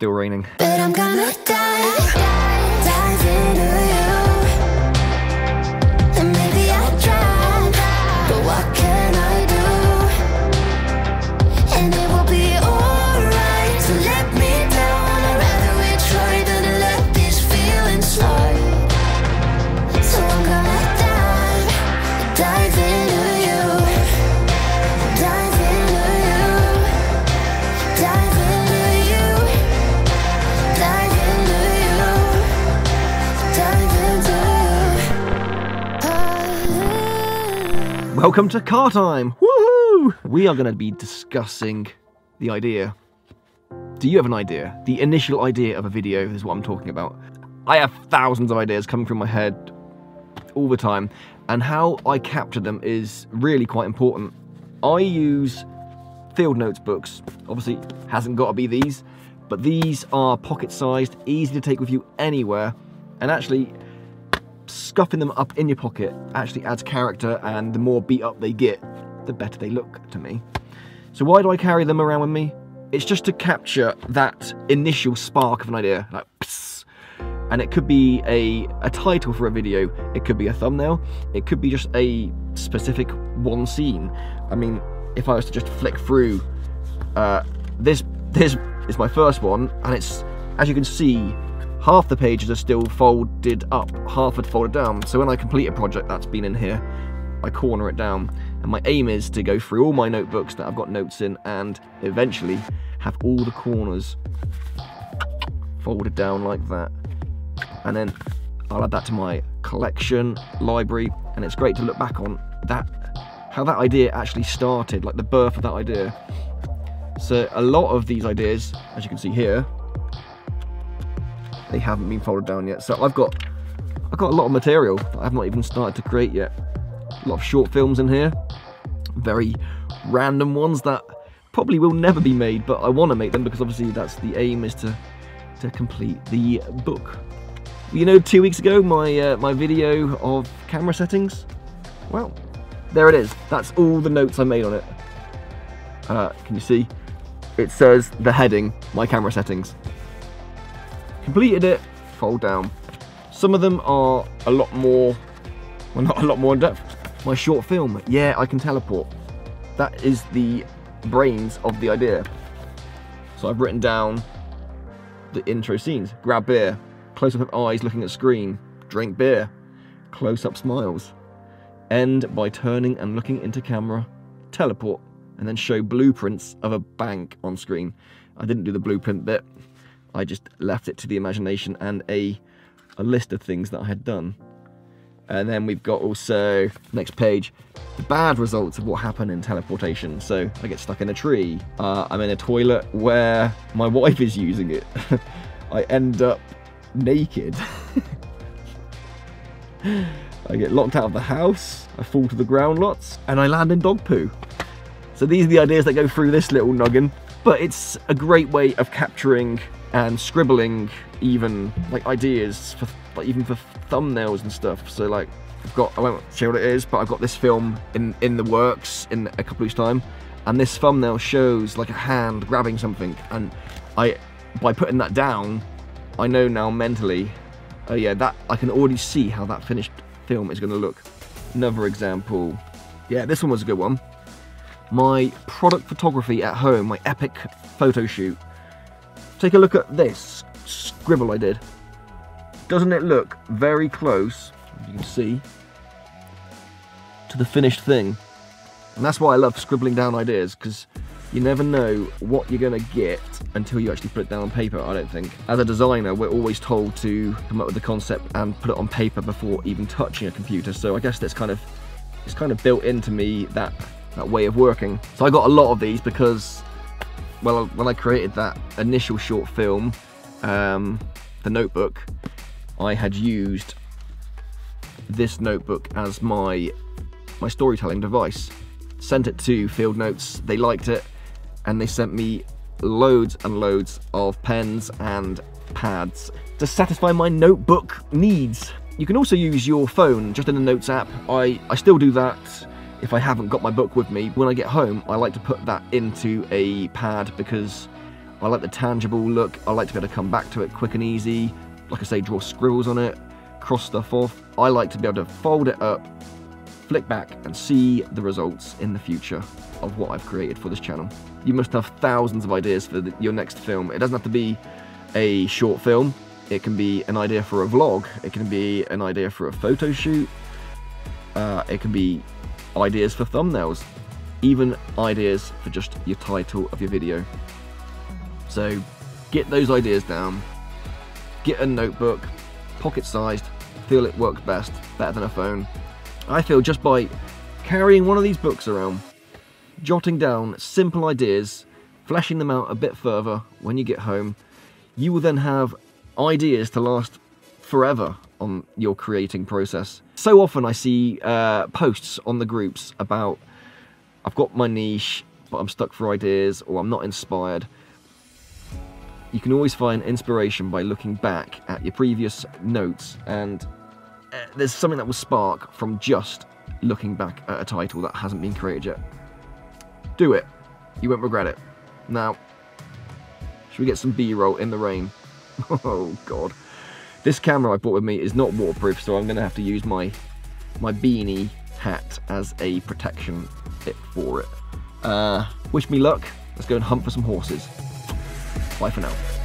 still raining. Welcome to car time! Woohoo! We are going to be discussing the idea. Do you have an idea? The initial idea of a video is what I'm talking about. I have thousands of ideas coming through my head all the time, and how I capture them is really quite important. I use field notes books. Obviously, hasn't got to be these, but these are pocket sized, easy to take with you anywhere, and actually scuffing them up in your pocket actually adds character and the more beat up they get, the better they look to me. So why do I carry them around with me? It's just to capture that initial spark of an idea, like psst. and it could be a, a title for a video, it could be a thumbnail, it could be just a specific one scene. I mean, if I was to just flick through, uh, this this is my first one, and it's as you can see, half the pages are still folded up, half are folded down. So when I complete a project that's been in here, I corner it down. And my aim is to go through all my notebooks that I've got notes in and eventually have all the corners folded down like that. And then I'll add that to my collection, library, and it's great to look back on that, how that idea actually started, like the birth of that idea. So a lot of these ideas, as you can see here, they haven't been folded down yet. So I've got I've got a lot of material I've not even started to create yet. A lot of short films in here, very random ones that probably will never be made, but I want to make them because obviously that's the aim is to to complete the book. You know, two weeks ago, my uh, my video of camera settings. Well, there it is. That's all the notes I made on it. Uh, can you see? It says the heading, my camera settings. Completed it, fold down. Some of them are a lot more, well not a lot more in depth. My short film, yeah, I can teleport. That is the brains of the idea. So I've written down the intro scenes. Grab beer, close up of eyes looking at screen, drink beer, close up smiles. End by turning and looking into camera, teleport, and then show blueprints of a bank on screen. I didn't do the blueprint bit. I just left it to the imagination and a, a list of things that I had done. And then we've got also, next page, the bad results of what happened in teleportation. So I get stuck in a tree. Uh, I'm in a toilet where my wife is using it. I end up naked. I get locked out of the house. I fall to the ground lots. And I land in dog poo. So these are the ideas that go through this little noggin. But it's a great way of capturing and scribbling even like ideas for like even for thumbnails and stuff. So like I've got I won't show what it is, but I've got this film in in the works in a couple weeks time, and this thumbnail shows like a hand grabbing something, and I by putting that down, I know now mentally, oh yeah, that I can already see how that finished film is going to look. Another example, yeah, this one was a good one. My product photography at home, my epic photo shoot. Take a look at this scribble I did. Doesn't it look very close, you can see, to the finished thing? And that's why I love scribbling down ideas, because you never know what you're going to get until you actually put it down on paper, I don't think. As a designer, we're always told to come up with the concept and put it on paper before even touching a computer, so I guess that's kind of, it's kind of built into me, that, that way of working. So I got a lot of these because, well, when I created that initial short film, um, the notebook, I had used this notebook as my my storytelling device. Sent it to Field Notes, they liked it, and they sent me loads and loads of pens and pads to satisfy my notebook needs. You can also use your phone just in the Notes app. I, I still do that if I haven't got my book with me. When I get home, I like to put that into a pad because I like the tangible look. I like to be able to come back to it quick and easy. Like I say, draw scribbles on it, cross stuff off. I like to be able to fold it up, flick back, and see the results in the future of what I've created for this channel. You must have thousands of ideas for the, your next film. It doesn't have to be a short film. It can be an idea for a vlog. It can be an idea for a photo shoot. Uh, it can be ideas for thumbnails. Even ideas for just your title of your video. So get those ideas down. Get a notebook, pocket sized. Feel it works best, better than a phone. I feel just by carrying one of these books around, jotting down simple ideas, fleshing them out a bit further when you get home, you will then have ideas to last forever on your creating process. So often I see uh, posts on the groups about I've got my niche, but I'm stuck for ideas or I'm not inspired. You can always find inspiration by looking back at your previous notes and uh, there's something that will spark from just looking back at a title that hasn't been created yet. Do it. You won't regret it. Now, should we get some B-roll in the rain? oh god. This camera I brought with me is not waterproof, so I'm going to have to use my my beanie hat as a protection bit for it. Uh, wish me luck. Let's go and hunt for some horses. Bye for now.